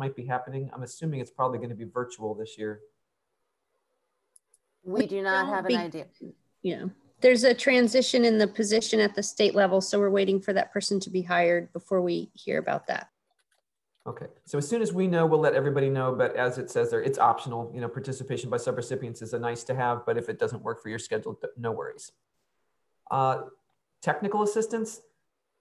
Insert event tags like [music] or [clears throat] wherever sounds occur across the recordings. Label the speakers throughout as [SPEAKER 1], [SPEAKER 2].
[SPEAKER 1] might be happening. I'm assuming it's probably going to be virtual this year.
[SPEAKER 2] We do not have an idea.
[SPEAKER 3] Yeah. There's a transition in the position at the state level, so we're waiting for that person to be hired before we hear about that.
[SPEAKER 1] Okay, so as soon as we know, we'll let everybody know, but as it says there, it's optional. You know, participation by subrecipients is a nice to have, but if it doesn't work for your schedule, no worries. Uh, technical assistance,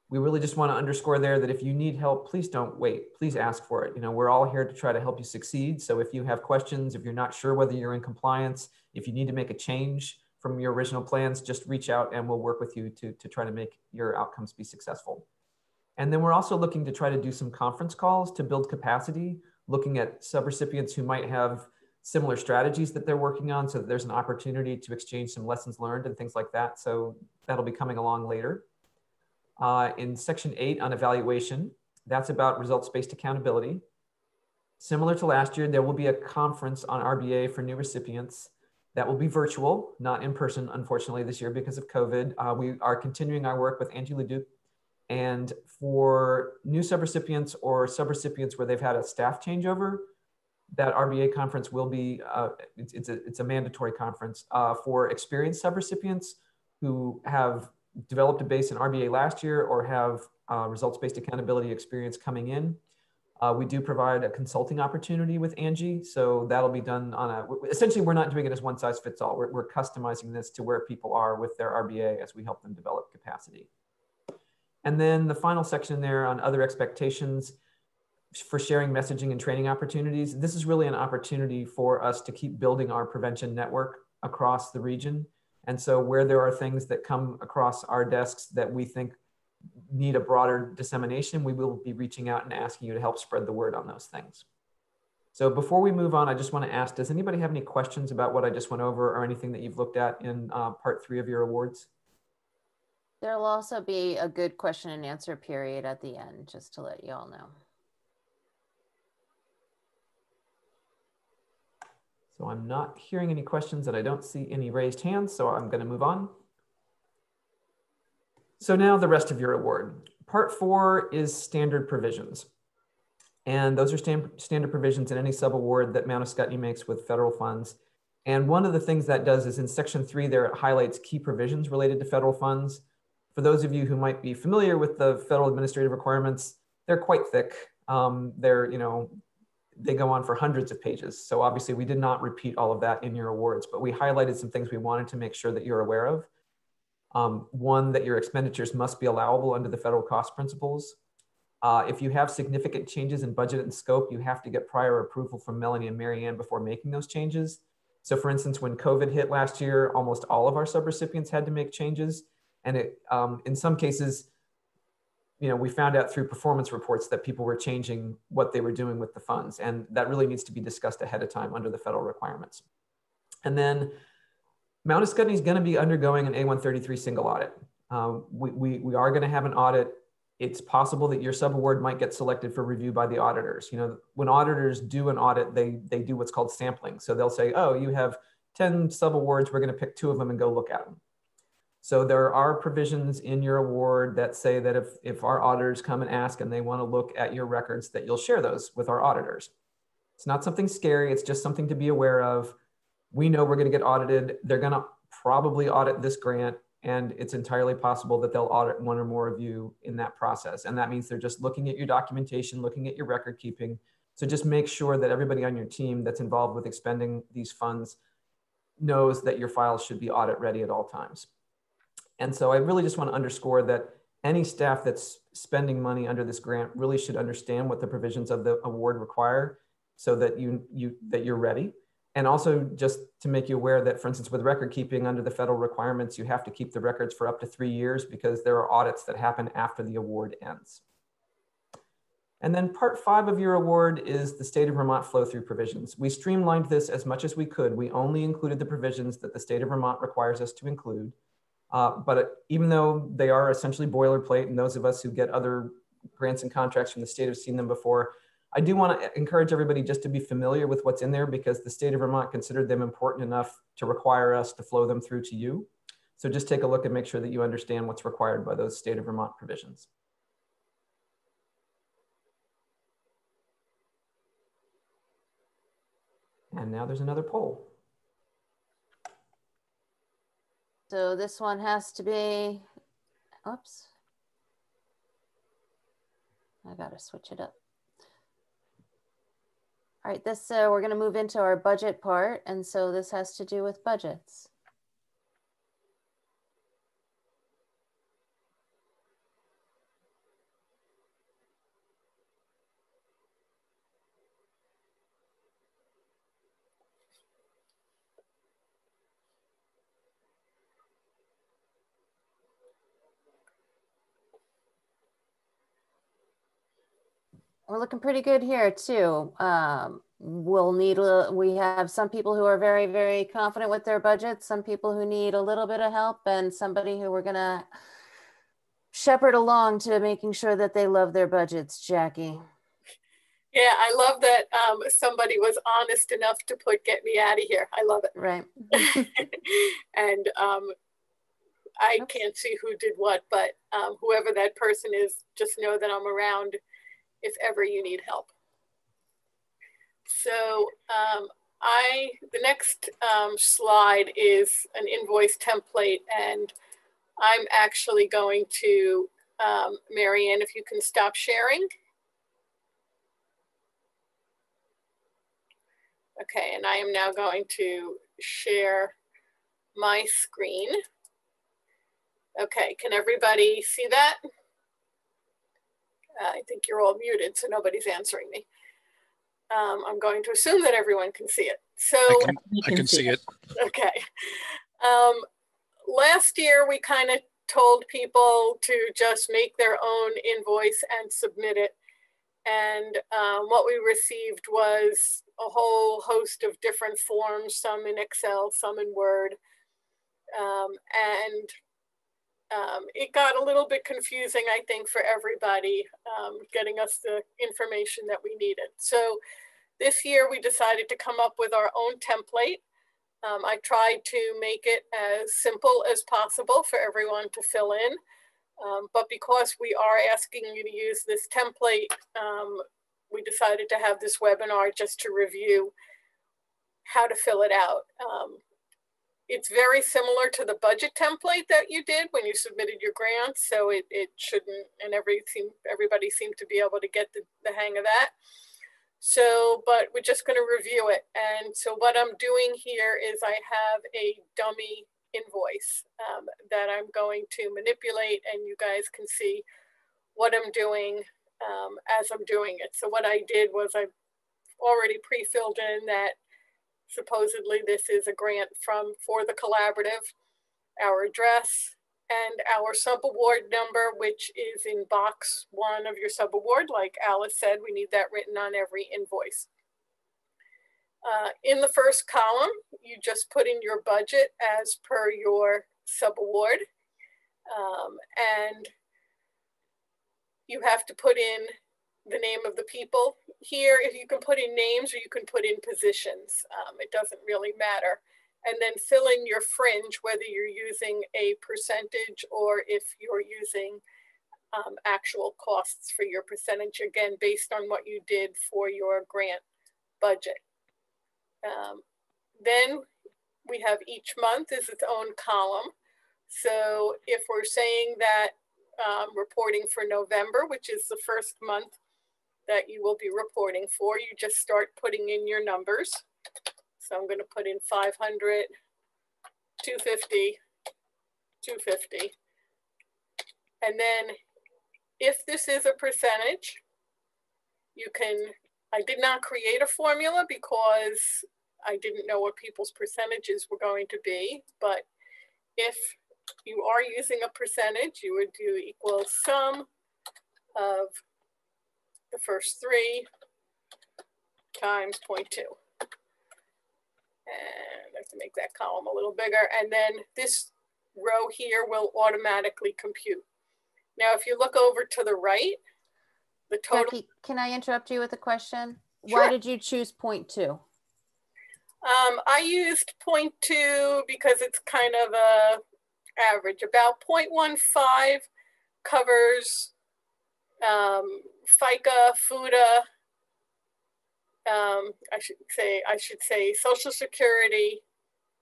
[SPEAKER 1] we really just want to underscore there that if you need help, please don't wait. Please ask for it. You know, we're all here to try to help you succeed. So if you have questions, if you're not sure whether you're in compliance, if you need to make a change from your original plans, just reach out and we'll work with you to, to try to make your outcomes be successful. And then we're also looking to try to do some conference calls to build capacity, looking at subrecipients who might have similar strategies that they're working on so that there's an opportunity to exchange some lessons learned and things like that. So that'll be coming along later. Uh, in section eight on evaluation, that's about results-based accountability. Similar to last year, there will be a conference on RBA for new recipients that will be virtual, not in person, unfortunately, this year because of COVID. Uh, we are continuing our work with Angie Leduc. And for new subrecipients or subrecipients where they've had a staff changeover, that RBA conference will be, uh, it's, it's, a, it's a mandatory conference uh, for experienced subrecipients who have developed a base in RBA last year or have uh, results-based accountability experience coming in. Uh, we do provide a consulting opportunity with Angie. So that'll be done on a, essentially we're not doing it as one size fits all. We're, we're customizing this to where people are with their RBA as we help them develop capacity. And then the final section there on other expectations for sharing messaging and training opportunities. This is really an opportunity for us to keep building our prevention network across the region. And so where there are things that come across our desks that we think need a broader dissemination, we will be reaching out and asking you to help spread the word on those things. So before we move on, I just want to ask, does anybody have any questions about what I just went over or anything that you've looked at in uh, part three of your awards?
[SPEAKER 2] There'll also be a good question and answer period at the end, just to let you all know.
[SPEAKER 1] So I'm not hearing any questions and I don't see any raised hands, so I'm going to move on. So now the rest of your award. Part four is standard provisions. And those are stand, standard provisions in any subaward that Mount Ascutney makes with federal funds. And one of the things that does is in section three there, it highlights key provisions related to federal funds. For those of you who might be familiar with the federal administrative requirements, they're quite thick. Um, they're, you know, they go on for hundreds of pages. So obviously we did not repeat all of that in your awards, but we highlighted some things we wanted to make sure that you're aware of. Um, one, that your expenditures must be allowable under the federal cost principles. Uh, if you have significant changes in budget and scope, you have to get prior approval from Melanie and Marianne before making those changes. So for instance, when COVID hit last year, almost all of our subrecipients had to make changes. And it, um, in some cases, you know, we found out through performance reports that people were changing what they were doing with the funds. And that really needs to be discussed ahead of time under the federal requirements. And then Mount Ascutney is going to be undergoing an A133 single audit. Um, we, we, we are going to have an audit. It's possible that your subaward might get selected for review by the auditors. You know, when auditors do an audit, they, they do what's called sampling. So they'll say, oh, you have 10 subawards. We're going to pick two of them and go look at them. So there are provisions in your award that say that if, if our auditors come and ask and they want to look at your records, that you'll share those with our auditors. It's not something scary. It's just something to be aware of. We know we're going to get audited. They're going to probably audit this grant, and it's entirely possible that they'll audit one or more of you in that process. And that means they're just looking at your documentation, looking at your record keeping. So just make sure that everybody on your team that's involved with expending these funds knows that your files should be audit ready at all times. And so I really just want to underscore that any staff that's spending money under this grant really should understand what the provisions of the award require so that you, you that you're ready. And also just to make you aware that, for instance, with record keeping under the federal requirements, you have to keep the records for up to three years because there are audits that happen after the award ends. And then part five of your award is the state of Vermont flow through provisions. We streamlined this as much as we could. We only included the provisions that the state of Vermont requires us to include. Uh, but even though they are essentially boilerplate, and those of us who get other grants and contracts from the state have seen them before, I do want to encourage everybody just to be familiar with what's in there because the state of Vermont considered them important enough to require us to flow them through to you. So just take a look and make sure that you understand what's required by those state of Vermont provisions. And now there's another poll.
[SPEAKER 2] So this one has to be, oops. I gotta switch it up. All right, this, uh, we're gonna move into our budget part. And so this has to do with budgets. We're looking pretty good here too. Um, we'll need, a- we have some people who are very, very confident with their budgets, some people who need a little bit of help and somebody who we're gonna shepherd along to making sure that they love their budgets, Jackie.
[SPEAKER 4] Yeah, I love that um, somebody was honest enough to put "get me out of here." I love it. Right. [laughs] and um, I can't see who did what, but um, whoever that person is, just know that I'm around if ever you need help. So um, I, the next um, slide is an invoice template, and I'm actually going to um, Marianne, if you can stop sharing. Okay, and I am now going to share my screen. Okay, can everybody see that? Uh, I think you're all muted, so nobody's answering me. Um, I'm going to assume that everyone can see it. So,
[SPEAKER 5] I can, I can see it.
[SPEAKER 4] okay. Um, last year, we kind of told people to just make their own invoice and submit it. And um, what we received was a whole host of different forms, some in Excel, some in Word. Um, and um, it got a little bit confusing, I think, for everybody, um, getting us the information that we needed. So this year we decided to come up with our own template. Um, I tried to make it as simple as possible for everyone to fill in. Um, but because we are asking you to use this template, um, we decided to have this webinar just to review how to fill it out. Um, it's very similar to the budget template that you did when you submitted your grant. So it, it shouldn't, and every seem, everybody seemed to be able to get the, the hang of that. So, but we're just going to review it. And so what I'm doing here is I have a dummy invoice um, that I'm going to manipulate and you guys can see what I'm doing um, as I'm doing it. So what I did was I already pre-filled in that supposedly this is a grant from for the collaborative, our address and our subaward number, which is in box one of your subaward. Like Alice said, we need that written on every invoice. Uh, in the first column, you just put in your budget as per your subaward. Um, and you have to put in the name of the people. Here, if you can put in names or you can put in positions, um, it doesn't really matter. And then fill in your fringe, whether you're using a percentage or if you're using um, actual costs for your percentage, again, based on what you did for your grant budget. Um, then we have each month is its own column. So if we're saying that um, reporting for November, which is the first month that you will be reporting for, you just start putting in your numbers. So I'm going to put in 500, 250, 250. And then if this is a percentage, you can, I did not create a formula because I didn't know what people's percentages were going to be. But if you are using a percentage, you would do equal sum of the first three times 0.2. And I have to make that column a little bigger. And then this row here will automatically compute. Now, if you look over to the right, the total,
[SPEAKER 2] Jackie, can I interrupt you with a question?
[SPEAKER 4] Sure.
[SPEAKER 2] Why did you choose point two?
[SPEAKER 4] um, I used 0.2 because it's kind of a average. About 0.15 covers um, FICA, FUTA, um, I should say, I should say social security,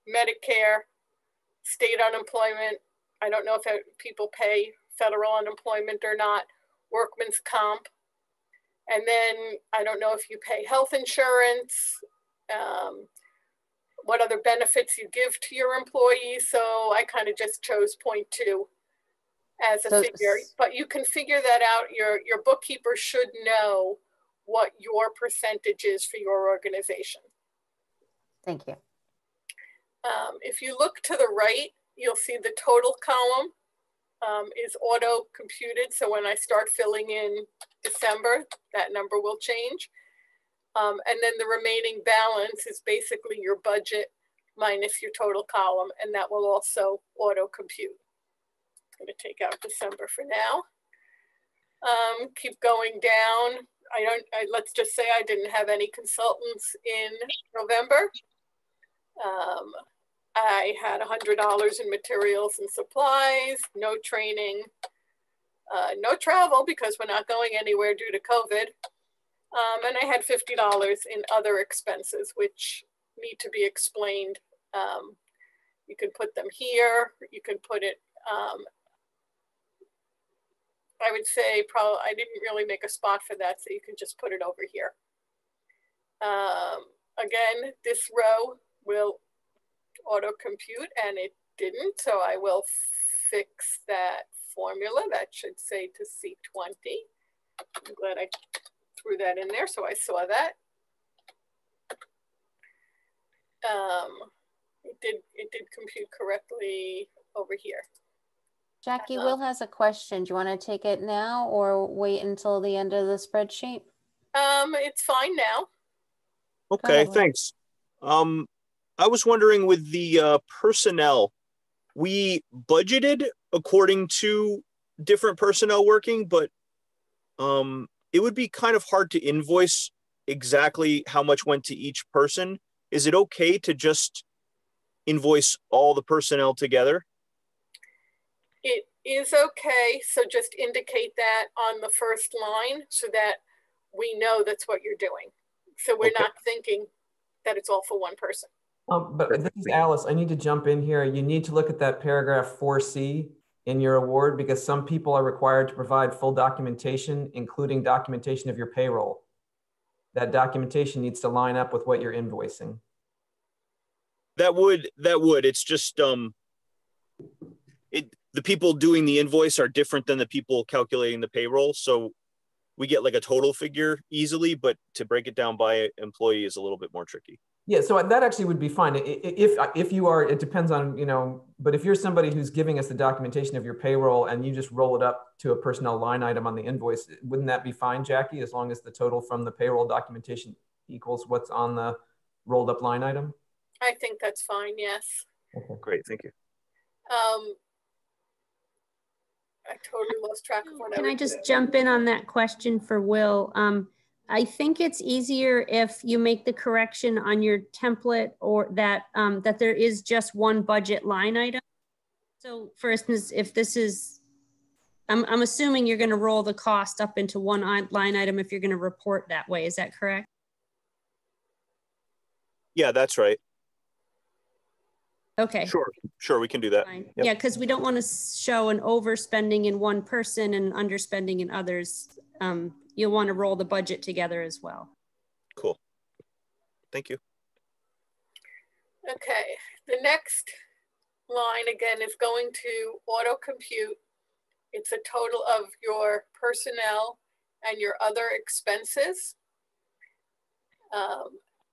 [SPEAKER 4] Medicare, state unemployment. I don't know if people pay federal unemployment or not, workman's comp. And then I don't know if you pay health insurance, um, what other benefits you give to your employees. So I kind of just chose point two as a
[SPEAKER 2] So-
[SPEAKER 4] figure, but you can figure that out. Your, your bookkeeper should know what your percentage is for your organization.
[SPEAKER 2] Thank you.
[SPEAKER 4] Um, if you look to the right, you'll see the total column um, is auto computed. So when I start filling in December, that number will change. Um, and then the remaining balance is basically your budget minus your total column, and that will also auto compute. I'm gonna take out December for now. Um, keep going down. I don't, I, let's just say I didn't have any consultants in November. Um, I had a hundred dollars in materials and supplies, no training, uh, no travel because we're not going anywhere due to COVID. Um, and I had fifty dollars in other expenses, which need to be explained. Um, you can put them here, you can put it, um, I would say probably, I didn't really make a spot for that, so you can just put it over here. Um, again, this row will auto compute and it didn't, so I will fix that formula. That should say to C20. I'm glad I threw that in there, so I saw that. Um, it did, it did compute correctly over here.
[SPEAKER 2] Jackie, Will has a question. Do you want to take it now or wait until the end of the spreadsheet?
[SPEAKER 4] Um, it's fine now.
[SPEAKER 5] Okay,
[SPEAKER 2] ahead,
[SPEAKER 5] thanks. Um, I was wondering with the uh, personnel, we budgeted according to different personnel working, but um, it would be kind of hard to invoice exactly how much went to each person. Is it okay to just invoice all the personnel together?
[SPEAKER 4] It is okay, so just indicate that on the first line so that we know that's what you're doing. So we're
[SPEAKER 5] Okay.
[SPEAKER 4] not thinking that it's all for one person.
[SPEAKER 1] Um, but this is Alice. I need to jump in here. You need to look at that paragraph four C in your award because some people are required to provide full documentation, including documentation of your payroll. That documentation needs to line up with what you're invoicing.
[SPEAKER 5] That would that would. It's just um it the people doing the invoice are different than the people calculating the payroll. So we get like a total figure easily, but to break it down by employee is a little bit more tricky.
[SPEAKER 1] Yeah, so that actually would be fine. I- i- If, if you are, it depends on, you know, but if you're somebody who's giving us the documentation of your payroll and you just roll it up to a personnel line item on the invoice, wouldn't that be fine, Jackie, as long as the total from the payroll documentation equals what's on the rolled up line item?
[SPEAKER 4] I think that's fine, yes.
[SPEAKER 5] Okay, Great, thank you.
[SPEAKER 4] Um, I totally lost track of what I
[SPEAKER 3] Can I
[SPEAKER 4] was
[SPEAKER 3] just
[SPEAKER 4] doing.
[SPEAKER 3] jump in on that question for Will? Um, I think it's easier if you make the correction on your template or that, um, that there is just one budget line item. So for instance, if this is, I'm, I'm assuming you're gonna roll the cost up into one i- line item if you're gonna report that way. Is that correct?
[SPEAKER 5] Yeah, that's right.
[SPEAKER 3] Okay.
[SPEAKER 5] Sure, sure, we can do that. Yep.
[SPEAKER 3] Yeah, because we don't want to show an overspending in one person and underspending in others. Um, you'll want to roll the budget together as well.
[SPEAKER 5] Cool. Thank you.
[SPEAKER 4] Okay, the next line again is going to auto compute. It's a total of your personnel and your other expenses. Um,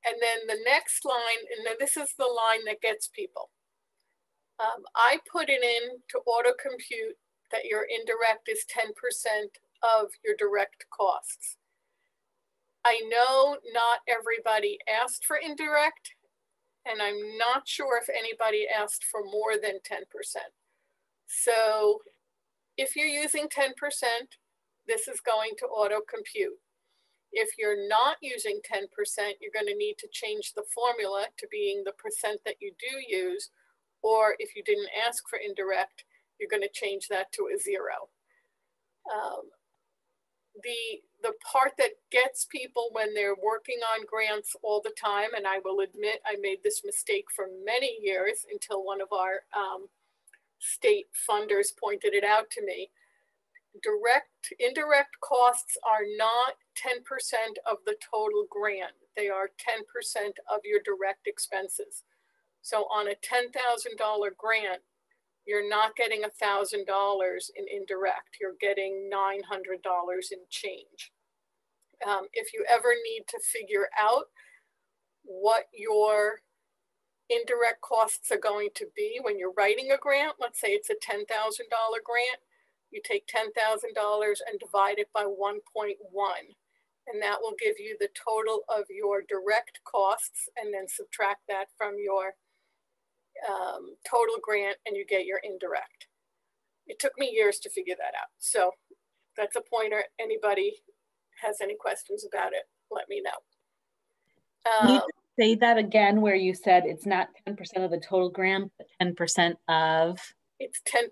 [SPEAKER 4] and then the next line, and this is the line that gets people. Um, I put it in to auto compute that your indirect is 10% of your direct costs. I know not everybody asked for indirect, and I'm not sure if anybody asked for more than 10%. So if you're using 10%, this is going to auto compute. If you're not using 10%, you're going to need to change the formula to being the percent that you do use. Or if you didn't ask for indirect, you're going to change that to a zero. Um, the the part that gets people when they're working on grants all the time, and I will admit I made this mistake for many years until one of our um, state funders pointed it out to me. Direct, indirect costs are not 10% of the total grant. They are 10% of your direct expenses. So on a $10,000 grant, you're not getting $1,000 in indirect, you're getting $900 in change. Um, if you ever need to figure out what your indirect costs are going to be when you're writing a grant, let's say it's a $10,000 grant, you take $10,000 and divide it by 1.1 and that will give you the total of your direct costs and then subtract that from your um, total grant and you get your indirect. It took me years to figure that out. So that's a pointer. Anybody has any questions about it, let me know. Um,
[SPEAKER 6] say that again, where you said it's not 10% of the total grant, but 10% of,
[SPEAKER 4] it's 10%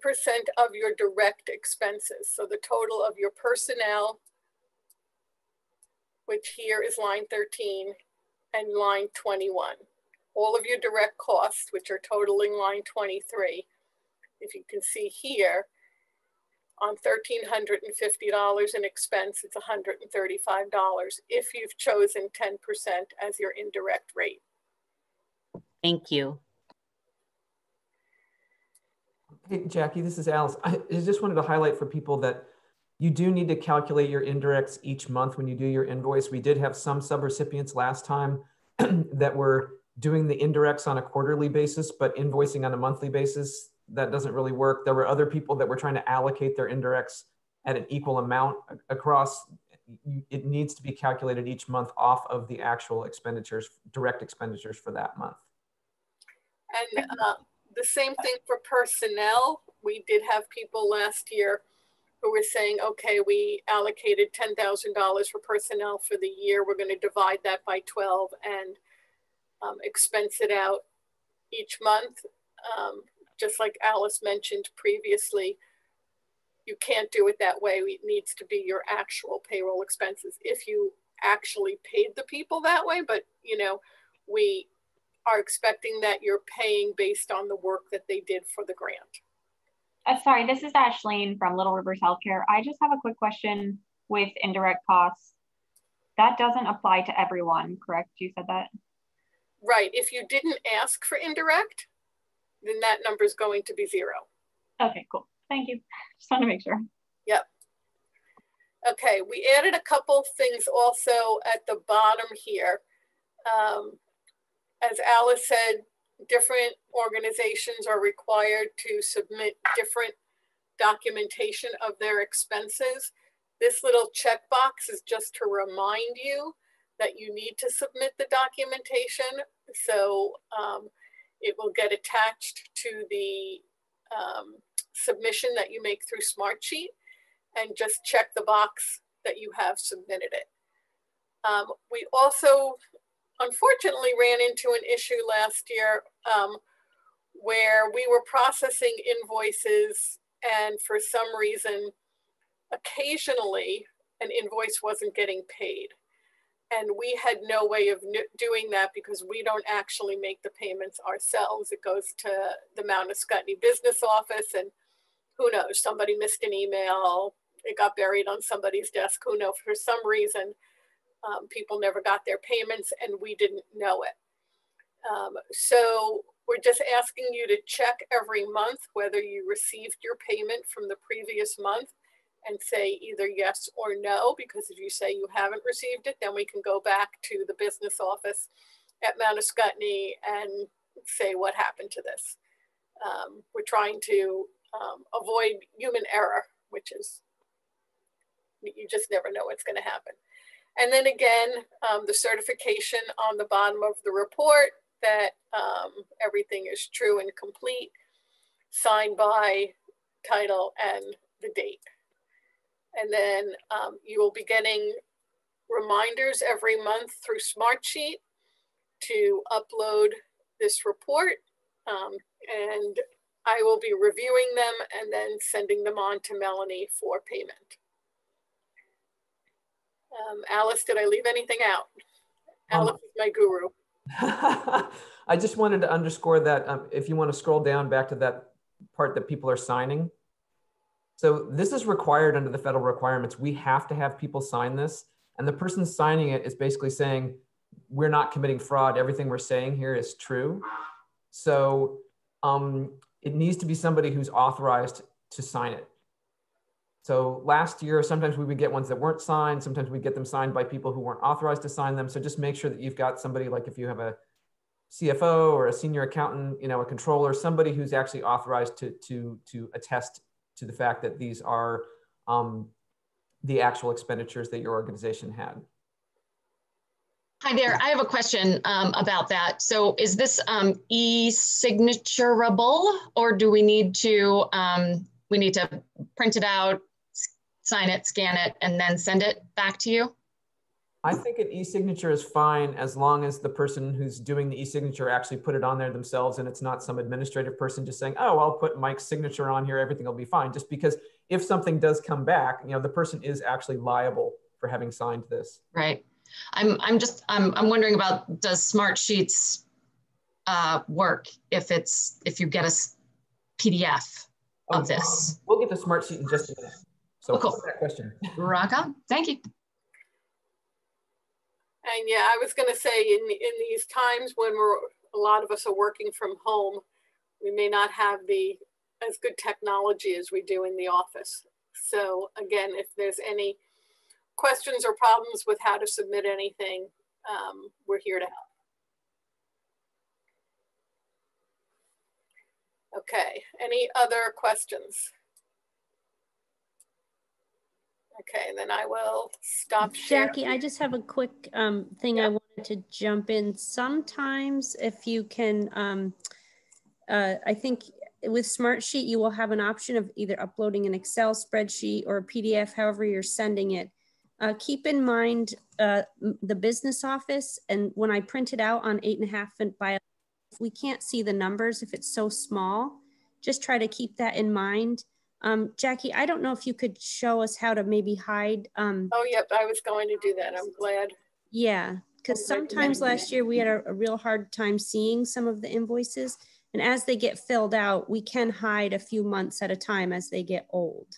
[SPEAKER 4] of your direct expenses. So the total of your personnel, which here is line 13 and line 21. All of your direct costs, which are totaling line 23. If you can see here, on $1,350 in expense, it's $135 if you've chosen 10% as your indirect rate.
[SPEAKER 6] thank you.
[SPEAKER 1] Hey, Jackie, this is Alice. I just wanted to highlight for people that you do need to calculate your indirects each month when you do your invoice. We did have some subrecipients last time [clears throat] that were doing the indirects on a quarterly basis, but invoicing on a monthly basis. That doesn't really work. There were other people that were trying to allocate their indirects at an equal amount across. It needs to be calculated each month off of the actual expenditures, direct expenditures for that month.
[SPEAKER 4] And uh, the same thing for personnel. We did have people last year who were saying, okay, we allocated $10,000 for personnel for the year. We're going to divide that by 12 and um, expense it out each month. Um, just like Alice mentioned previously, you can't do it that way. It needs to be your actual payroll expenses if you actually paid the people that way. But, you know, we are expecting that you're paying based on the work that they did for the grant.
[SPEAKER 7] Uh, sorry, this is Ashleen from Little Rivers Healthcare. I just have a quick question with indirect costs. That doesn't apply to everyone, correct? You said that?
[SPEAKER 4] Right, if you didn't ask for indirect, then that number is going to be zero.
[SPEAKER 7] Okay, cool. Thank you. [laughs] Just want to make sure. Yep.
[SPEAKER 4] Okay, we added a couple things also at the bottom here. Um, as Alice said, different organizations are required to submit different documentation of their expenses. This little checkbox is just to remind you that you need to submit the documentation. So um, it will get attached to the um, submission that you make through Smartsheet and just check the box that you have submitted it. Um, we also unfortunately ran into an issue last year um, where we were processing invoices and for some reason, occasionally an invoice wasn't getting paid. And we had no way of doing that because we don't actually make the payments ourselves. It goes to the Mount Ascutney Business Office and who knows, somebody missed an email, it got buried on somebody's desk, who knows, for some reason, um, people never got their payments and we didn't know it. Um, so we're just asking you to check every month whether you received your payment from the previous month and say either yes or no, because if you say you haven't received it, then we can go back to the business office at Mount Ascutney and say what happened to this. Um, we're trying to um, avoid human error, which is, you just never know what's going to happen. And then again, um, the certification on the bottom of the report that um, everything is true and complete, signed by title and the date. And then um, you will be getting reminders every month through Smartsheet to upload this report. Um, and I will be reviewing them and then sending them on to Melanie for payment. Um, Alice, did I leave anything out? Alice is my guru. [laughs]
[SPEAKER 1] I just wanted to underscore that um, if you want to scroll down back to that part that people are signing. So this is required under the federal requirements. We have to have people sign this. And the person signing it is basically saying, we're not committing fraud. Everything we're saying here is true. So um, it needs to be somebody who's authorized to sign it. So last year, sometimes we would get ones that weren't signed. Sometimes we'd get them signed by people who weren't authorized to sign them. So just make sure that you've got somebody like if you have a CFO or a senior accountant, you know, a controller, somebody who's actually authorized to to to attest to the fact that these are um, the actual expenditures that your organization had.
[SPEAKER 8] Hi there. I have a question um, about that. So is this um, e-signaturable or do we need to, um, we need to print it out, sign it, scan it, and then send it back to you?
[SPEAKER 1] I think an e-signature is fine as long as the person who's doing the e-signature actually put it on there themselves and it's not some administrative person just saying, oh, I'll put Mike's signature on here, everything will be fine. Just because if something does come back, you know, the person is actually liable for having signed this.
[SPEAKER 8] Right. I'm, I'm just, I'm, I'm wondering about does Smart Sheets uh, work if it's, if you get a PDF of this?
[SPEAKER 1] We'll get the Smart Sheet in just a minute. So
[SPEAKER 8] Oh, cool.
[SPEAKER 1] that question.
[SPEAKER 8] Rock on. Thank you.
[SPEAKER 4] And yeah, I was gonna say in, in these times when we're, a lot of us are working from home, we may not have the, as good technology as we do in the office. So again, if there's any questions or problems with how to submit anything, um, we're here to help. Okay, any other questions? Okay, then I will stop sharing.
[SPEAKER 3] Jackie, I just have a quick um, thing I wanted to jump in. Sometimes if you can, um, uh, I think with Smartsheet, you will have an option of either uploading an Excel spreadsheet or a PDF, however you're sending it. Uh, keep in mind uh, the business office, and when I print it out on eight and a half and by, we can't see the numbers if it's so small, just try to keep that in mind. Um, Jackie, I don't know if you could show us how to maybe hide. Um,
[SPEAKER 4] Oh, yep, I was going to do that. I'm glad.
[SPEAKER 3] yeah, because sometimes last year we had a, a real hard time seeing some of the invoices. And as they get filled out, we can hide a few months at a time as they get old.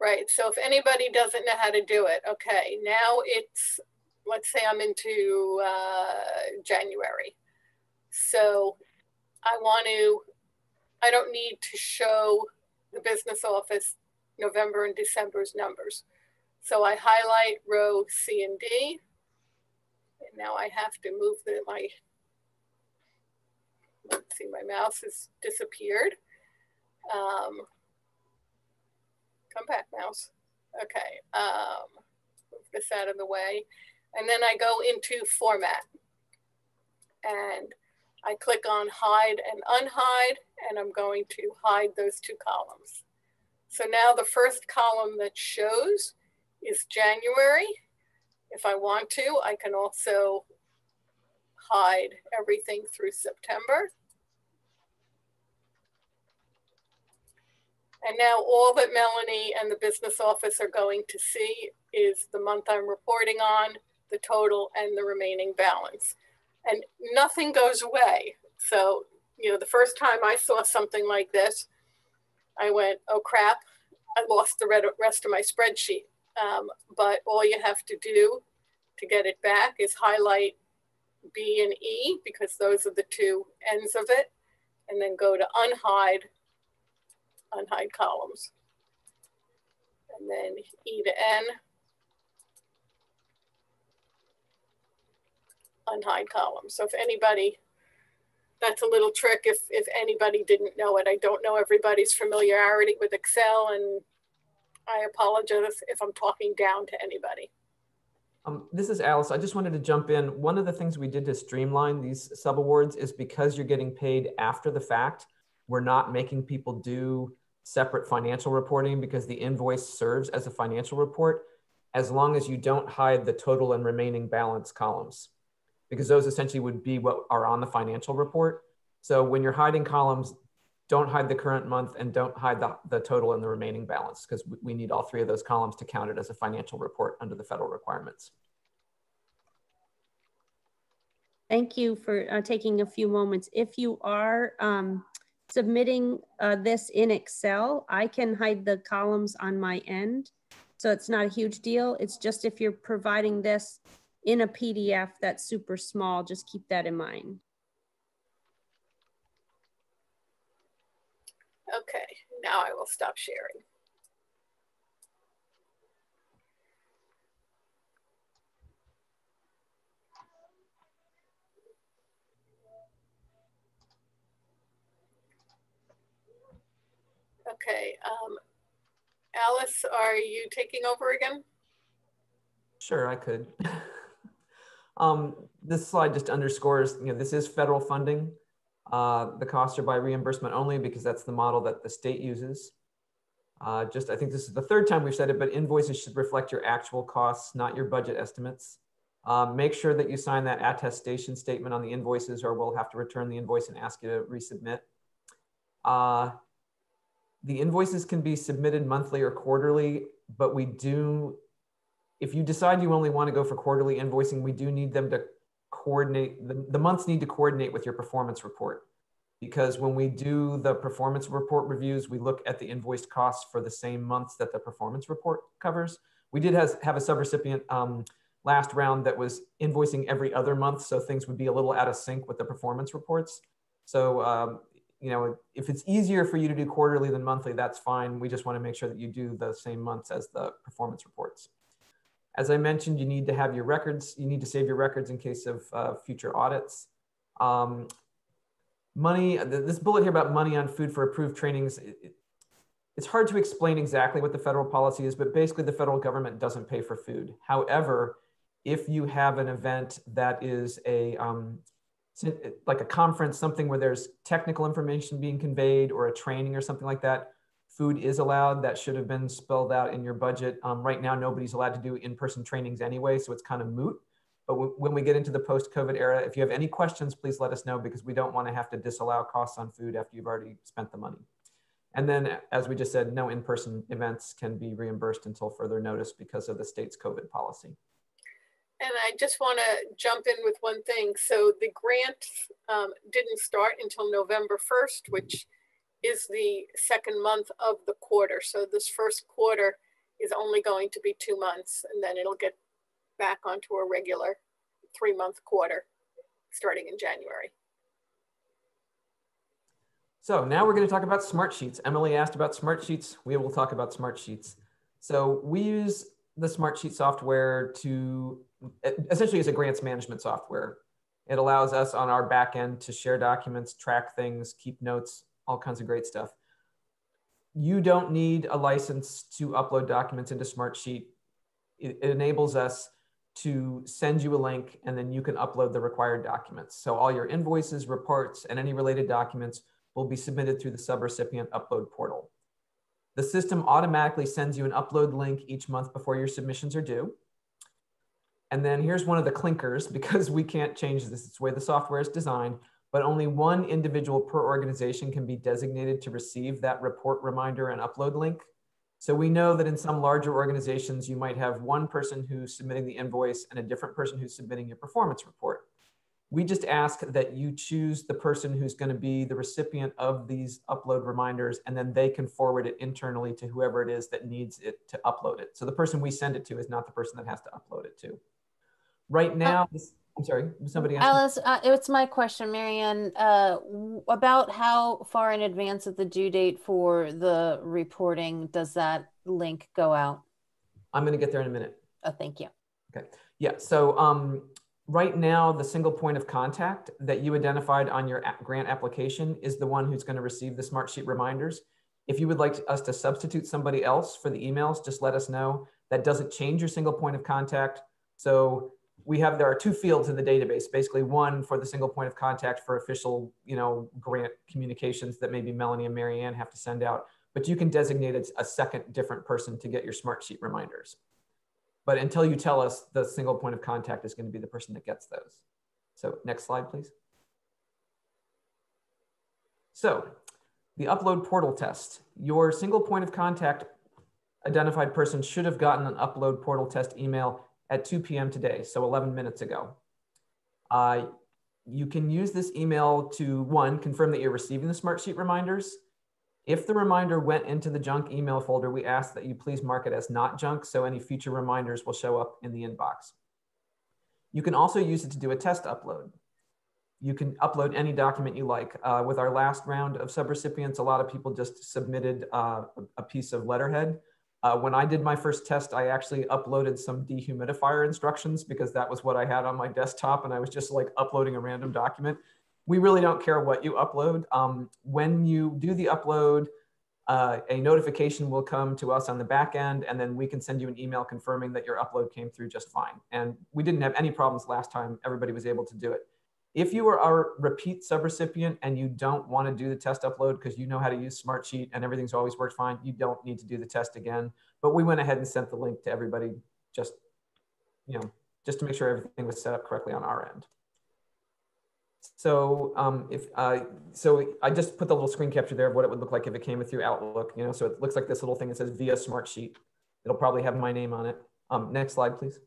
[SPEAKER 4] Right, so if anybody doesn't know how to do it, okay, now it's, let's say I'm into uh, January. So I want to, I don't need to show the business office November and December's numbers. So I highlight row C and D. And now I have to move the, my, let's see, my mouse has disappeared. Um, come back, mouse. Okay, um, move this out of the way. And then I go into format. And I click on hide and unhide, and I'm going to hide those two columns. So now the first column that shows is January. If I want to, I can also hide everything through September. And now all that Melanie and the business office are going to see is the month I'm reporting on, the total and the remaining balance. And nothing goes away. So, you know, the first time I saw something like this, I went, oh crap, I lost the rest of my spreadsheet. Um, but all you have to do to get it back is highlight B and E because those are the two ends of it. And then go to unhide unhide columns. And then E to N. Unhide columns. So if anybody, that's a little trick if, if anybody didn't know it. I don't know everybody's familiarity with Excel and I apologize if I'm talking down to anybody.
[SPEAKER 1] Um, this is Alice. I just wanted to jump in. One of the things we did to streamline these subawards is because you're getting paid after the fact, we're not making people do separate financial reporting because the invoice serves as a financial report as long as you don't hide the total and remaining balance columns because those essentially would be what are on the financial report. So when you're hiding columns, don't hide the current month and don't hide the, the total and the remaining balance because we need all three of those columns to count it as a financial report under the federal requirements.
[SPEAKER 3] Thank you for uh, taking a few moments. If you are um, submitting uh, this in Excel, I can hide the columns on my end. So it's not a huge deal. It's just if you're providing this in a PDF that's super small, just keep that in mind.
[SPEAKER 4] Okay, now I will stop sharing. Okay, um, Alice, are you taking over again?
[SPEAKER 1] Sure, I could. [laughs] um, this slide just underscores, you know, this is federal funding. Uh, the costs are by reimbursement only because that's the model that the state uses. Uh, just, I think this is the third time we've said it, but invoices should reflect your actual costs, not your budget estimates. Uh, make sure that you sign that attestation statement on the invoices or we'll have to return the invoice and ask you to resubmit. Uh, the invoices can be submitted monthly or quarterly, but we do, if you decide you only want to go for quarterly invoicing, we do need them to coordinate, the, the months need to coordinate with your performance report. Because when we do the performance report reviews, we look at the invoiced costs for the same months that the performance report covers. We did has, have a subrecipient um, last round that was invoicing every other month, so things would be a little out of sync with the performance reports. So um, you know, if it's easier for you to do quarterly than monthly, that's fine. We just want to make sure that you do the same months as the performance reports. As I mentioned, you need to have your records. You need to save your records in case of uh, future audits. Um, money, this bullet here about money on food for approved trainings, it, it's hard to explain exactly what the federal policy is, but basically the federal government doesn't pay for food. However, if you have an event that is a um, like a conference, something where there's technical information being conveyed or a training or something like that, food is allowed. That should have been spelled out in your budget. Um, right now, nobody's allowed to do in-person trainings anyway, so it's kind of moot. But when we get into the post-COVID era, if you have any questions, please let us know because we don't want to have to disallow costs on food after you've already spent the money. And then, as we just said, no in-person events can be reimbursed until further notice because of the state's COVID policy.
[SPEAKER 4] And I just want to jump in with one thing. So the grant um, didn't start until November 1st, which is the second month of the quarter. So this first quarter is only going to be two months, and then it'll get back onto a regular three month quarter starting in January.
[SPEAKER 1] So now we're going to talk about smart sheets. Emily asked about smart sheets. We will talk about smart sheets. So we use the smart sheet software to essentially is a grants management software. It allows us on our back end to share documents, track things, keep notes, all kinds of great stuff. You don't need a license to upload documents into Smartsheet. It, it enables us to send you a link and then you can upload the required documents. So all your invoices, reports, and any related documents will be submitted through the subrecipient upload portal. The system automatically sends you an upload link each month before your submissions are due. And then here's one of the clinkers [laughs] because we can't change this. It's the way the software is designed, but only one individual per organization can be designated to receive that report reminder and upload link. So we know that in some larger organizations, you might have one person who's submitting the invoice and a different person who's submitting your performance report. We just ask that you choose the person who's going to be the recipient of these upload reminders, and then they can forward it internally to whoever it is that needs it to upload it. So the person we send it to is not the person that has to upload it to. Right uh, now, I'm sorry, somebody
[SPEAKER 2] Alice, uh, it's my question, Marianne, uh, about how far in advance of the due date for the reporting does that link go out?
[SPEAKER 1] I'm going to get there in a minute.
[SPEAKER 2] Oh, thank you.
[SPEAKER 1] Okay. Yeah. So um, right now, the single point of contact that you identified on your grant application is the one who's going to receive the Smartsheet reminders. If you would like us to substitute somebody else for the emails, just let us know. That doesn't change your single point of contact. So we have there are two fields in the database basically one for the single point of contact for official you know grant communications that maybe melanie and marianne have to send out but you can designate a second different person to get your smart sheet reminders. But until you tell us the single point of contact is going to be the person that gets those. So next slide please. So The upload portal test. Your single point of contact identified person should have gotten an upload portal test email at 2 p.m. today, so 11 minutes ago. Uh, you can use this email to one, confirm that you're receiving the Smartsheet reminders. If the reminder went into the junk email folder, we ask that you please mark it as not junk so any future reminders will show up in the inbox. You can also use it to do a test upload. You can upload any document you like. Uh, with our last round of subrecipients, a lot of people just submitted uh, a piece of letterhead. Uh, when I did my first test, I actually uploaded some dehumidifier instructions because that was what I had on my desktop and I was just like uploading a random document. We really don't care what you upload. Um, when you do the upload, uh, a notification will come to us on the back end and then we can send you an email confirming that your upload came through just fine. And we didn't have any problems last time. Everybody was able to do it. If you are our repeat subrecipient and you don't want to do the test upload because you know how to use Smartsheet and everything's always worked fine, you don't need to do the test again. But we went ahead and sent the link to everybody just, you know, just to make sure everything was set up correctly on our end. So um, if uh, so, I just put the little screen capture there of what it would look like if it came through Outlook. You know, so it looks like this little thing that says via Smartsheet. It'll probably have my name on it. Um, next slide, please.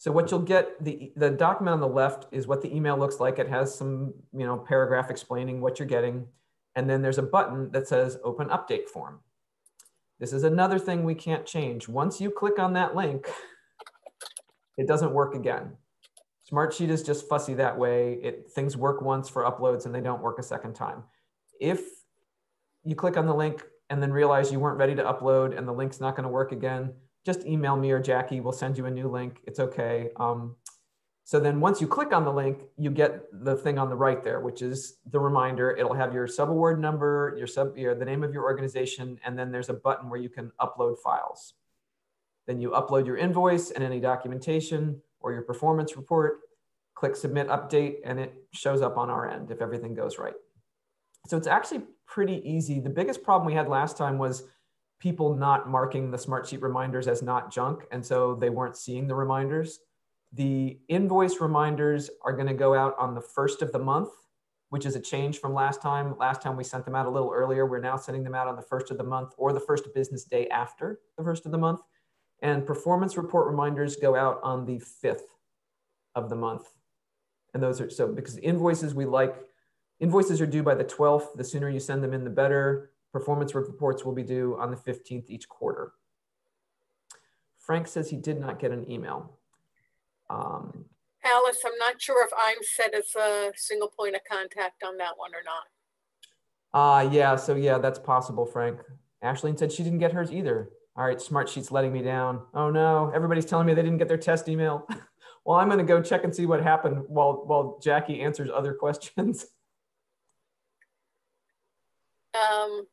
[SPEAKER 1] So what you'll get, the, the document on the left is what the email looks like. It has some you know, paragraph explaining what you're getting. And then there's a button that says open update form. This is another thing we can't change. Once you click on that link, it doesn't work again. Smartsheet is just fussy that way. It, things work once for uploads and they don't work a second time. If you click on the link and then realize you weren't ready to upload and the link's not gonna work again, just email me or Jackie. We'll send you a new link. It's okay. Um, so then once you click on the link, you get the thing on the right there, which is the reminder. It'll have your subaward number, your sub, your, the name of your organization, and then there's a button where you can upload files. Then you upload your invoice and any documentation or your performance report, click submit update, and it shows up on our end if everything goes right. So it's actually pretty easy. The biggest problem we had last time was people not marking the Smartsheet reminders as not junk. And so they weren't seeing the reminders. The invoice reminders are going to go out on the first of the month, which is a change from last time. Last time we sent them out a little earlier. We're now sending them out on the first of the month or the first business day after the first of the month. And performance report reminders go out on the fifth of the month. And those are so because invoices we like, invoices are due by the 12th. The sooner you send them in, the better. Performance reports will be due on the 15th each quarter. Frank says he did not get an email. Um,
[SPEAKER 4] Alice, I'm not sure if I'm set as a single point of contact on that one or not.
[SPEAKER 1] uh, yeah, so yeah, that's possible, Frank. Ashley said she didn't get hers either. All right, Smartsheet's letting me down. Oh no, everybody's telling me they didn't get their test email. [laughs] well, I'm gonna go check and see what happened while, while Jackie answers other [laughs] questions.
[SPEAKER 4] Um,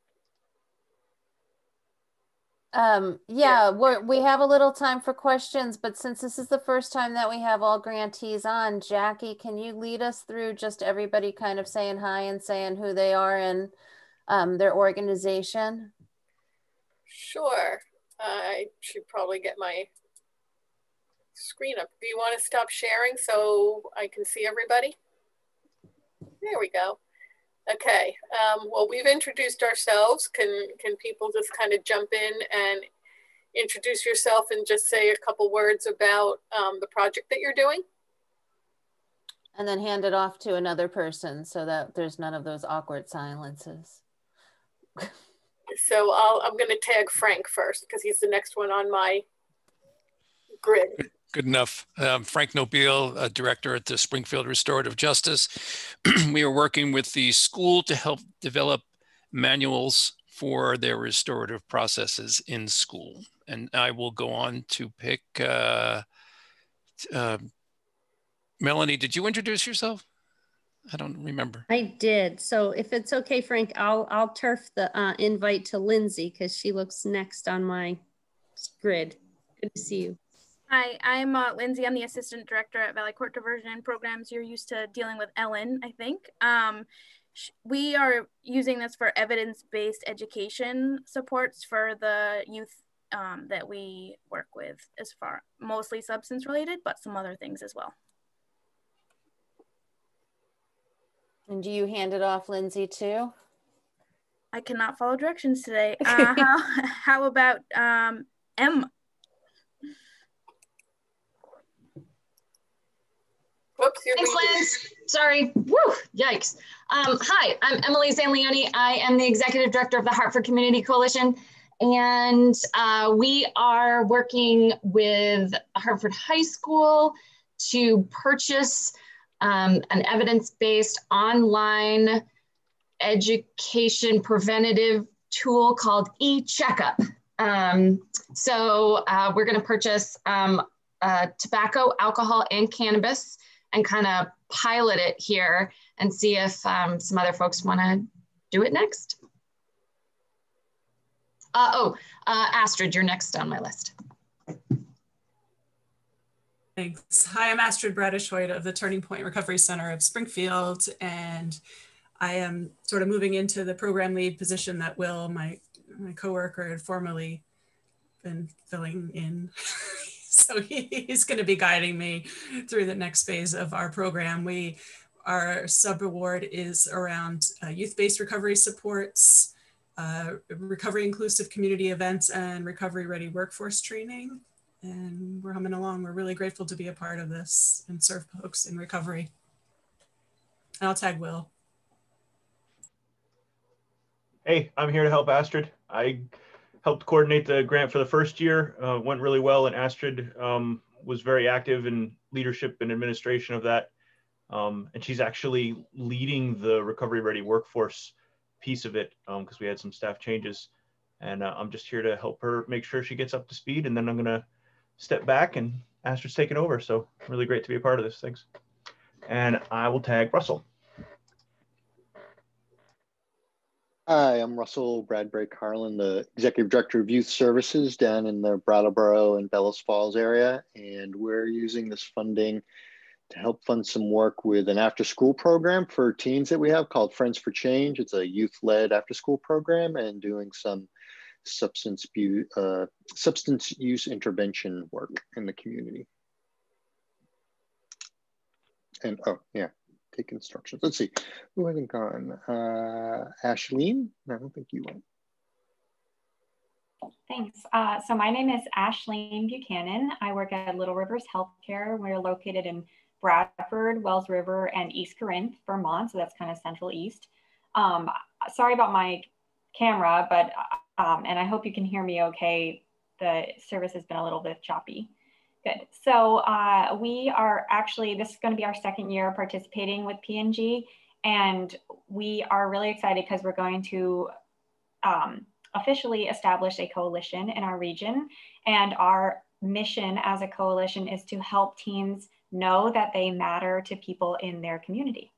[SPEAKER 2] Um, yeah, we're, we have a little time for questions, but since this is the first time that we have all grantees on, Jackie, can you lead us through just everybody kind of saying hi and saying who they are and um, their organization?
[SPEAKER 4] sure. I should probably get my screen up. Do you want to stop sharing so I can see everybody? There we go. Okay, um, well, we've introduced ourselves. Can, can people just kind of jump in and introduce yourself and just say a couple words about um, the project that you're doing?
[SPEAKER 2] And then hand it off to another person so that there's none of those awkward silences.
[SPEAKER 4] So I'll, I'm going to tag Frank first because he's the next one on my grid.
[SPEAKER 9] Good enough. Um, Frank Nobile, director at the Springfield Restorative Justice. [clears throat] we are working with the school to help develop manuals for their restorative processes in school. And I will go on to pick uh, uh, Melanie. Did you introduce yourself? I don't remember.
[SPEAKER 3] I did. So if it's okay, Frank, I'll I'll turf the uh, invite to Lindsay because she looks next on my grid. Good to see you.
[SPEAKER 10] Hi, I'm uh, Lindsay. I'm the assistant director at Valley Court Diversion Programs. You're used to dealing with Ellen, I think. Um, we are using this for evidence-based education supports for the youth um, that we work with as far mostly substance related, but some other things as well.
[SPEAKER 2] And do you hand it off, Lindsay, too?
[SPEAKER 10] I cannot follow directions today. [laughs] Uh, how, how about um, M?
[SPEAKER 4] Whoops, you're
[SPEAKER 8] Thanks. Liz. Sorry. Woo, yikes. Um, hi, I'm Emily Zanleoni. I am the Executive Director of the Hartford Community Coalition. And uh, we are working with Hartford High School to purchase um, an evidence-based online education preventative tool called eCheckup. Um, so uh, we're gonna purchase um, uh, tobacco, alcohol, and cannabis and kind of pilot it here and see if um, some other folks wanna do it next. Uh, oh, uh, Astrid, you're next on my list.
[SPEAKER 11] Thanks. Hi, I'm Astrid Bradishhoit of the Turning Point Recovery Center of Springfield, and I am sort of moving into the program lead position that Will, my, my coworker, had formerly been filling in. [laughs] [laughs] so he, he's going to be guiding me through the next phase of our program. We, our sub award is around uh, youth-based recovery supports, uh, recovery inclusive community events, and recovery ready workforce training and we're humming along. We're really grateful to be a part of this and serve folks in recovery. And I'll tag Will.
[SPEAKER 5] Hey, I'm here to help Astrid. I helped coordinate the grant for the first year. Uh, went really well, and Astrid um, was very active in leadership and administration of that. Um, and she's actually leading the recovery ready workforce piece of it because um, we had some staff changes. And uh, I'm just here to help her make sure she gets up to speed. And then I'm going to step back and Astrid's taken over. So really great to be a part of this. Thanks. And I will tag Russell.
[SPEAKER 12] Hi, I'm Russell Bradbury Carlin, the Executive Director of Youth Services down in the Brattleboro and Bellows Falls area. And we're using this funding to help fund some work with an after school program for teens that we have called Friends for Change. It's a youth led after school program and doing some substance, uh, substance use intervention work in the community. And oh, yeah, take instructions. Let's see, who hasn't gone? Uh, Ashleen? No, I don't think you went.
[SPEAKER 7] Thanks. Uh, so my name is Ashleen Buchanan. I work at Little Rivers Healthcare. We're located in Bradford, Wells River, and East Corinth, Vermont. So that's kind of central east. Um, sorry about my camera, but um, and I hope you can hear me okay. The service has been a little bit choppy. Good. So uh, we are actually, this is going to be our second year participating with PNG. And we are really excited because we're going to um, officially establish a coalition in our region. And our mission as a coalition is to help teens know that they matter to people in their community.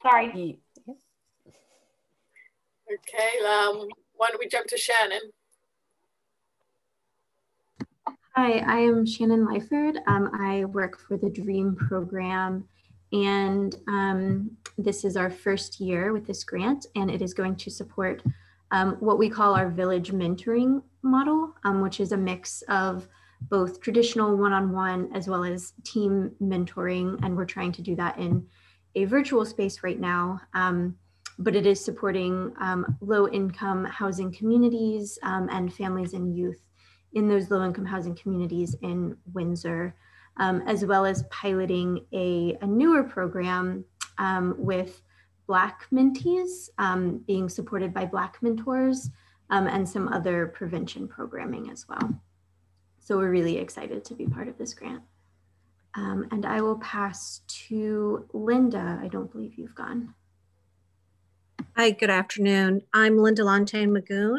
[SPEAKER 7] Sorry.
[SPEAKER 4] Okay, um, why don't we jump to Shannon?
[SPEAKER 13] Hi, I am Shannon Lyford. Um, I work for the DREAM program, and um, this is our first year with this grant, and it is going to support um, what we call our village mentoring model, um, which is a mix of both traditional one-on-one as well as team mentoring, and we're trying to do that in a virtual space right now, um, but it is supporting um, low income housing communities um, and families and youth in those low income housing communities in Windsor, um, as well as piloting a, a newer program um, with Black mentees um, being supported by Black mentors and some other prevention programming as well. So we're really excited to be part of this grant. Um, and I will pass to Linda. I don't believe you've gone.
[SPEAKER 14] Hi, good afternoon. I'm Linda Lontaine Magoon.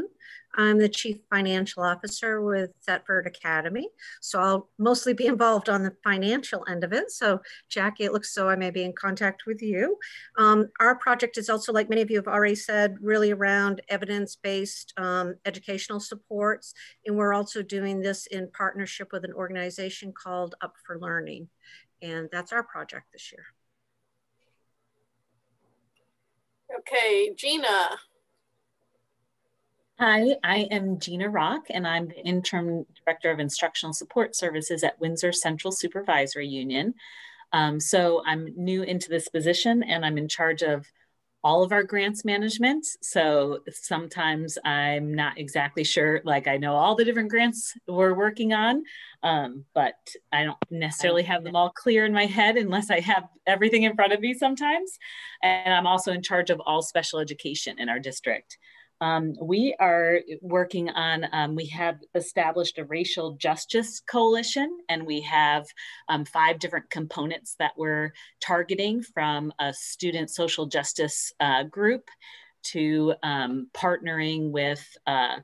[SPEAKER 14] I'm the Chief Financial Officer with Thetford Academy. So I'll mostly be [laughs] involved on the financial end of it. So Jackie, it looks so I may be in contact with you. Um, our project is also, like many of you have already said, really around evidence-based um, educational supports. And we're also doing this in partnership with an organization called Up for Learning. And that's our project this year.
[SPEAKER 4] Okay, Gina.
[SPEAKER 6] Hi, I am Gina Rock, and I'm the Interim Director of Instructional Support Services at Windsor Central Supervisory Union. Um, so I'm new into this position and I'm in charge of all of our grants management. So sometimes I'm not exactly sure, like I know all the different grants we're working on, um, but I don't necessarily have them all clear in my head unless I have everything in front of me sometimes. And I'm also in charge of all special education in our district. Um, we are working on, um, we have established a racial justice coalition and we have um, five different components that we're targeting from a student social justice uh, group to um, partnering with uh,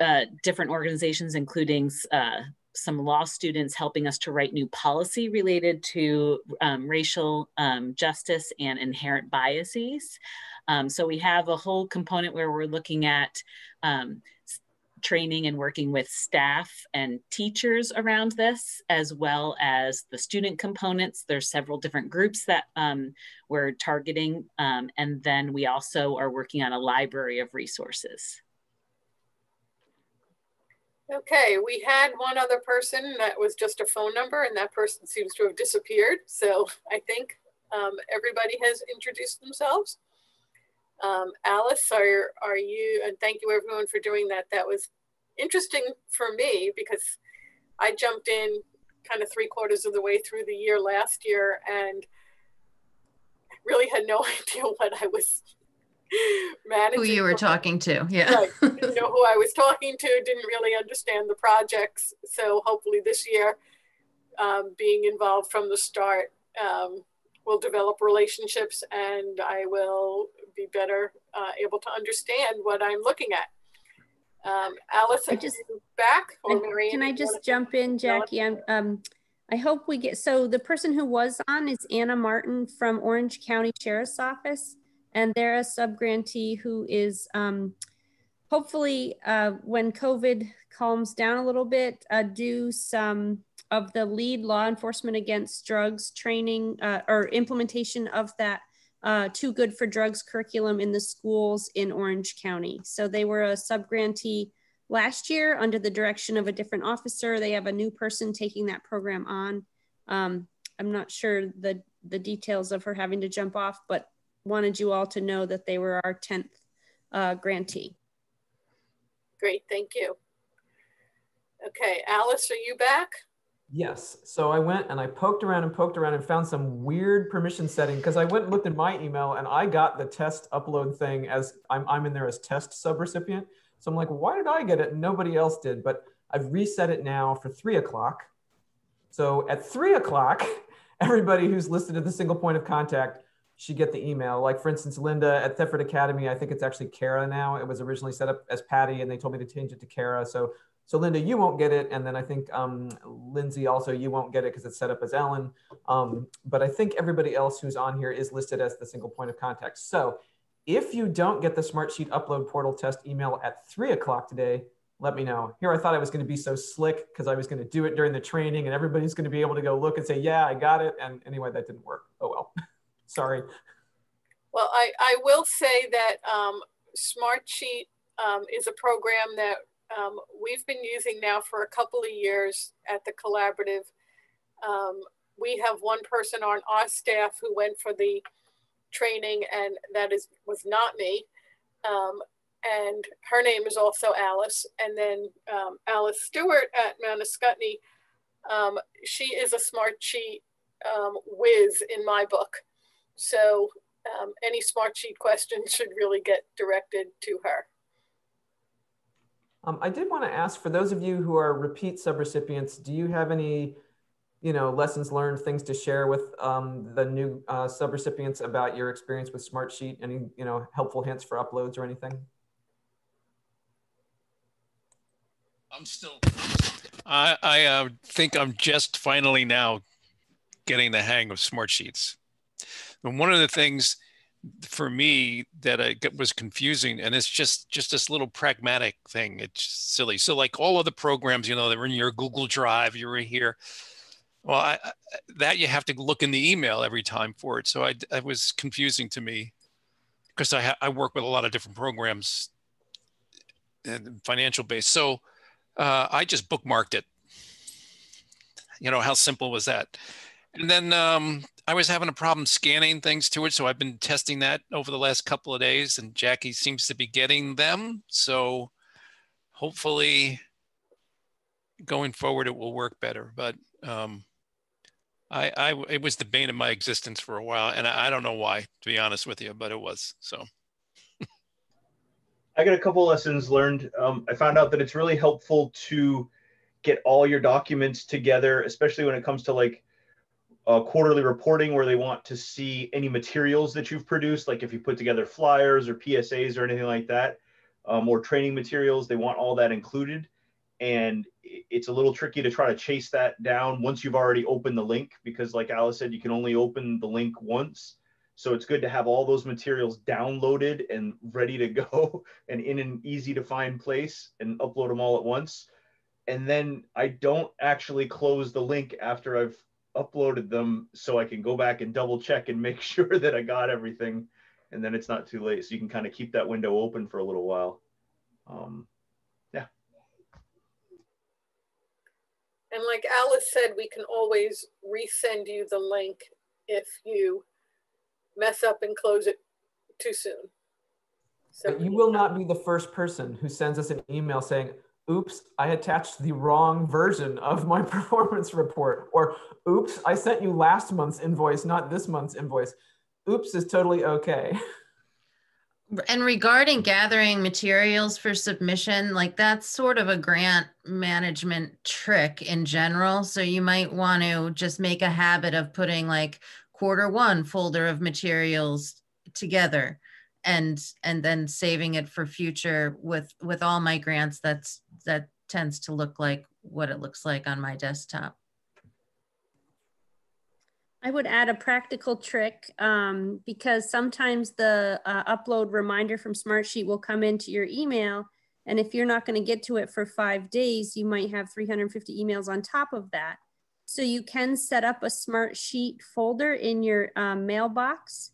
[SPEAKER 6] uh, different organizations, including uh, some law students helping us to write new policy related to um, racial um, justice and inherent biases. Um, so we have a whole component where we're looking at um, training and working with staff and teachers around this, as well as the student components. There's several different groups that um, we're targeting. Um, and then we also are working on a library of resources.
[SPEAKER 4] Okay, we had one other person that was just a phone number and that person seems to have disappeared. So I think um, everybody has introduced themselves. Um, Alice, are, are you, and thank you everyone for doing that. That was interesting for me because I jumped in kind of three quarters of the way through the year last year and really had no [laughs] idea what I was [laughs] managing.
[SPEAKER 15] Who you were talking to, yeah.
[SPEAKER 4] right. [laughs] Didn't know who I was talking to, didn't really understand the projects. So hopefully this year, um, being involved from the start, um, will develop relationships and I will be better uh, able to understand what I'm looking at. Um, Alice, I just back or Marianne?
[SPEAKER 3] Can I just jump in, Jackie? I'm, um, I hope we get, so the person who was on is Anna Martin from Orange County Sheriff's Office. And they're a subgrantee who is um, hopefully uh, when COVID calms down a little bit, uh, do some of the lead law enforcement against drugs training uh, or implementation of that uh, Too Good for Drugs curriculum in the schools in Orange County. So they were a subgrantee last year under the direction of a different officer. They have a new person taking that program on. Um, I'm not sure the, the details of her having to jump off, but wanted you all to know that they were our 10th uh, grantee.
[SPEAKER 4] Great, thank you. Okay, Alice, are you back?
[SPEAKER 1] Yes. So I went and I poked around and poked around and found some weird permission setting because I went and looked in my email and I got the test upload thing as I'm, I'm in there as test subrecipient. So I'm like, why did I get it? Nobody else did. But I've reset it now for three o'clock. So at three o'clock, [laughs] everybody who's listed as the single point of contact should get the email. Like for instance, Linda at Thetford Academy, I think it's actually Kara now. It was originally set up as Patty and they told me to change it to Kara. So so Linda, you won't get it. And then I think um, Lindsay also, you won't get it because it's set up as Ellen. Um, but I think everybody else who's on here is listed as the single point of contact. So if you don't get the Smartsheet upload portal test email at three o'clock today, let me know. Here I thought I was going to be so slick because I was going to do it during the training and everybody's going to be able to go look and say, yeah, I got it. And anyway, that didn't work. Oh, well, [laughs] sorry.
[SPEAKER 4] Well, I, I will say that um, Smartsheet um, is a program that um, we've been using now for a couple of years at the collaborative. Um, we have one person on our staff who went for the training and that is was not me. Um, and her name is also Alice. And then um, Alice Stewart at Mount um, she is a Smartsheet um, whiz in my book. So any Smartsheet questions should really get directed to her.
[SPEAKER 1] Um, I did want to ask for those of you who are repeat subrecipients, do you have any, you know, lessons learned, things to share with um, the new uh, subrecipients about your experience with Smartsheet? Any, you know, helpful hints for uploads or anything?
[SPEAKER 9] I'm still. I I uh, think I'm just finally now getting the hang of Smartsheets. And one of the things for me that I was confusing and it's just just this little pragmatic thing it's silly. So like all of the programs you know that were in your google drive you were here well I, that you have to look in the email every time for it. So i it was confusing to me because I, I work with a lot of different programs and financial base. so uh, i just bookmarked it. You know how simple was that? And then um, I was having a problem scanning things to it, so I've been testing that over the last couple of days, and Jackie seems to be getting them. So hopefully, going forward, it will work better. But um, I, I, it was the bane of my existence for a while, and I, I don't know why, to be honest with you, but it was. So.
[SPEAKER 5] I got a couple lessons learned. Um, I found out that it's really helpful to get all your documents together, especially when it comes to like uh, quarterly reporting where they want to see any materials that you've produced, like if you put together flyers or PSAs or anything like that, um, or training materials, they want all that included. And it's a little tricky to try to chase that down once you've already opened the link, because like Alice said, you can only open the link once. So it's good to have all those materials downloaded and ready to [laughs] go and in an easy to find place and upload them all at once and then I don't actually close the link after I've uploaded them so I can go back and double check and [laughs] make sure that I got everything and then it's not too late. So you can kind of keep that window open for a little while. Um, yeah.
[SPEAKER 4] And like Alice said, we can always resend you the link if you mess up and close it too soon.
[SPEAKER 1] So but you will not be the first person who sends us an email saying, oops, I attached the wrong version of my [laughs] performance report. Or oops, I sent you last month's invoice, not this month's invoice. Oops is totally okay. [laughs]
[SPEAKER 2] And regarding gathering materials for submission, like that's sort of a grant management trick in general. So you might want to just make a habit of putting like quarter one folder of materials together and and then saving it for future with with all my grants that's that tends to look like what it looks like on my desktop
[SPEAKER 3] I would add a practical trick um, because sometimes the uh, upload reminder from Smartsheet will come into your email. And if you're not going to get to it for five days, you might have 350 emails on top of that. So you can set up a Smartsheet folder in your um, mailbox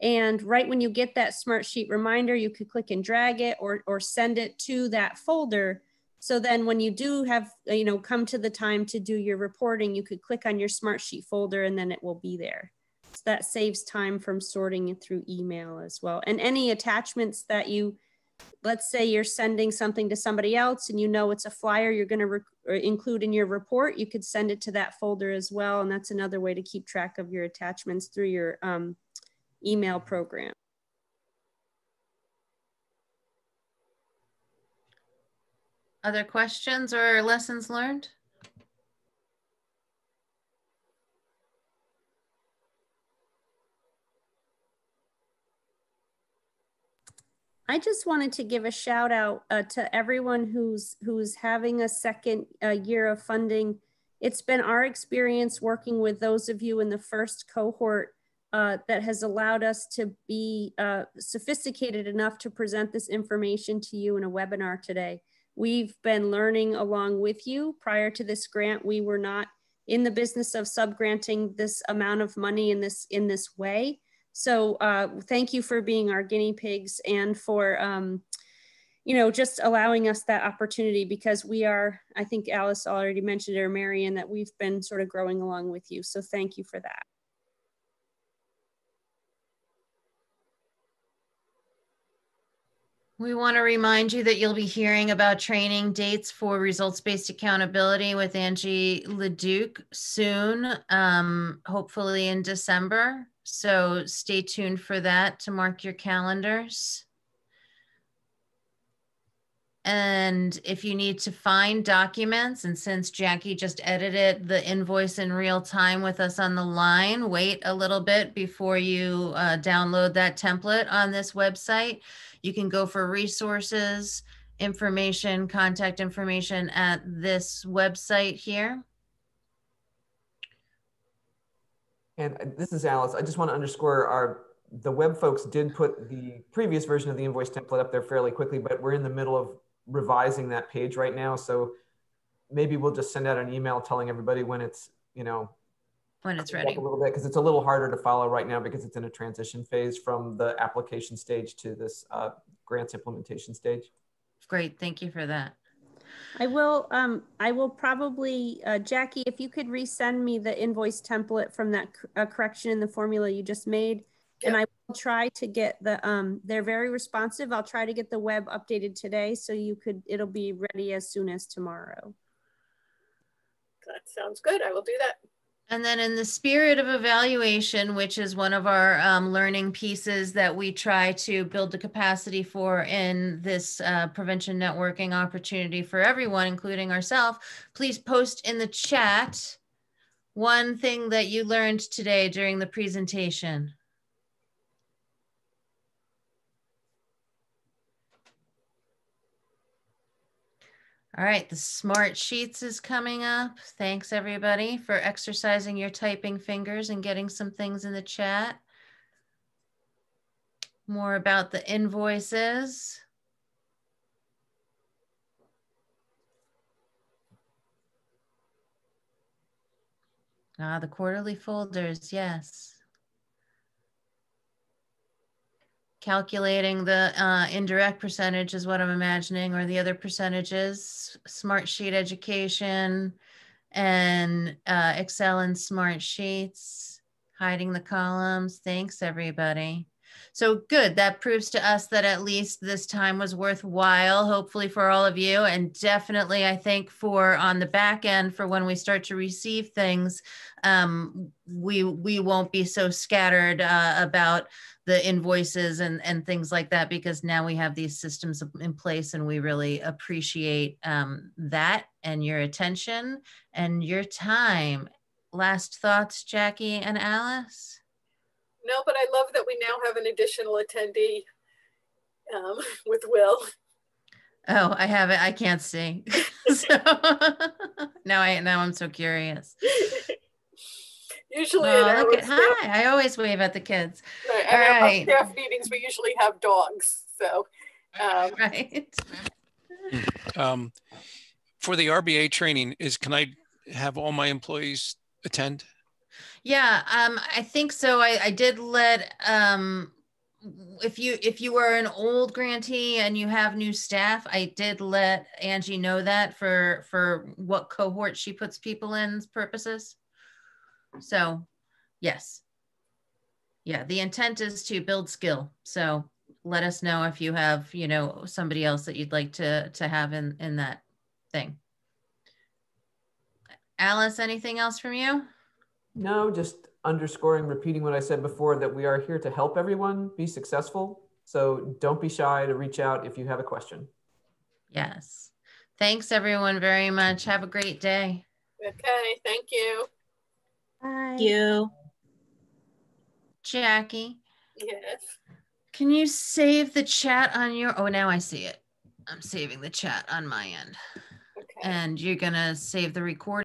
[SPEAKER 3] and right when you get that Smart Sheet reminder, you could click and drag it or, or send it to that folder. So then when you do have, you know, come to the time to do your reporting, you could click on your Smart Sheet folder and then it will be there. So that saves time from sorting it through email as well. And any attachments that you, let's say you're sending something to somebody else and you know it's a flyer you're going to include in your report, you could send it to that folder as well. And that's another way to keep track of your attachments through your um, email program.
[SPEAKER 2] Other questions or lessons learned?
[SPEAKER 3] I just wanted to give a shout out uh, to everyone who's who's having a second uh, year of funding. It's been our experience working with those of you in the first cohort uh, that has allowed us to be uh, sophisticated enough to present this information to you in a webinar today. We've been learning along with you. Prior to this grant, we were not in the business of subgranting this amount of money in this in this way. So uh, thank you for being our guinea pigs and for um, you know just allowing us that opportunity because we are I think Alice already mentioned or Marion that we've been sort of growing along with you. So thank you for that.
[SPEAKER 2] We want to remind you that you'll be hearing about training dates for results-based accountability with Angie Leduc soon, um, hopefully in December. So stay tuned for that to mark your calendars. And if you need to find documents, and since Jackie just edited the invoice in real time with us on the line, wait a little bit before you uh, download that template on this website. You can go for resources, information, contact information at this website here.
[SPEAKER 1] And uh, this is Alice. I just want to underscore our the web folks did put the previous version of the invoice template up there fairly quickly, but we're in the middle of revising that page right now. So maybe we'll just send out an email telling everybody when it's, you know,
[SPEAKER 2] when it's ready
[SPEAKER 1] a little bit because it's a little harder to follow right now because it's in a transition phase from the application stage to this uh, grants implementation stage.
[SPEAKER 2] Great, thank you for that.
[SPEAKER 3] I will, um, I will probably, uh, Jackie, if you could resend me the invoice template from that cor- uh, correction in the formula you just made. And I will try to get the, um, they're very responsive. I'll try to get the web updated today so you could, it'll be ready as soon as tomorrow.
[SPEAKER 4] That sounds good. I will do that.
[SPEAKER 2] And then in the spirit of evaluation, which is one of our um, learning pieces that we try to build the capacity for in this uh, prevention networking opportunity for everyone, including ourselves, please post in the chat one thing that you learned today during the presentation. All right, the smart sheets is coming up. Thanks everybody for exercising your typing fingers and getting some things in the chat. More about the invoices. Ah, the quarterly folders, yes. Calculating the uh, indirect percentage is what I'm imagining, or the other percentages, smart sheet education and uh, Excel and smart sheets, hiding the columns. Thanks, everybody. So good. That proves to us that at least this time was worthwhile, hopefully for all of you. And definitely, I think for on the back end, for when we start to receive things, um, we, we won't be so scattered uh, about the invoices and, and things like that because now we have these systems in place and we really appreciate um, that and your attention and your time. Last thoughts, Jackie and Alice?
[SPEAKER 4] No, but I love that we now have an additional attendee um, [laughs] with Will.
[SPEAKER 2] Oh, I have it. I can't see. [laughs] so [laughs] now I now I'm so curious.
[SPEAKER 4] Usually,
[SPEAKER 2] oh, look
[SPEAKER 4] our
[SPEAKER 2] at, hi! I always wave at the kids.
[SPEAKER 4] Right,
[SPEAKER 2] All
[SPEAKER 4] at our
[SPEAKER 2] right.
[SPEAKER 4] staff meetings, we usually have dogs. So, um, [laughs]
[SPEAKER 2] right. [laughs]
[SPEAKER 9] Um, for the RBA training is, can I have all my employees attend?
[SPEAKER 2] Yeah, um, I think so. I, I did let um, if you if you are an old grantee and you have new staff, I did let Angie know that for for what cohort she puts people in purposes. So, yes. Yeah, the intent is to build skill. So, let us know if you have, you know, somebody else that you'd like to to have in in that thing. Alice, anything else from you?
[SPEAKER 1] No, just underscoring, repeating what I said before that we are here to help everyone be successful. So don't be shy to reach out if you have a question.
[SPEAKER 2] Yes. Thanks everyone very much. Have a great day.
[SPEAKER 4] okay, thank you.
[SPEAKER 3] Bye.
[SPEAKER 6] you.
[SPEAKER 2] Jackie,
[SPEAKER 4] Yes.
[SPEAKER 2] can you save the chat on your, oh, now I see it. I'm saving the chat on my end.
[SPEAKER 4] Okay.
[SPEAKER 2] And you're gonna save the recording.